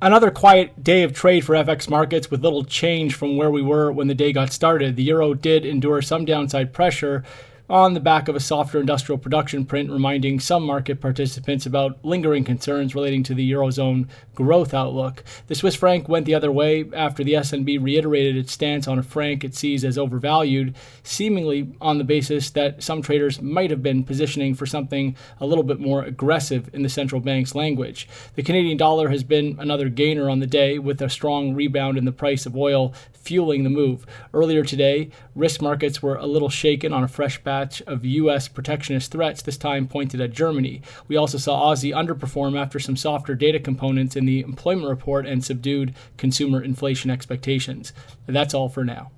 Another quiet day of trade for FX markets with little change from where we were when the day got started. The euro did endure some downside pressure on the back of a softer industrial production print, reminding some market participants about lingering concerns relating to the eurozone growth outlook. The Swiss franc went the other way after the SNB reiterated its stance on a franc it sees as overvalued, seemingly on the basis that some traders might have been positioning for something a little bit more aggressive in the central bank's language. The Canadian dollar has been another gainer on the day with a strong rebound in the price of oil fueling the move. Earlier today, risk markets were a little shaken on a fresh batch of U.S. protectionist threats, this time pointed at Germany. We also saw Aussie underperform after some softer data components in the employment report and subdued consumer inflation expectations. That's all for now.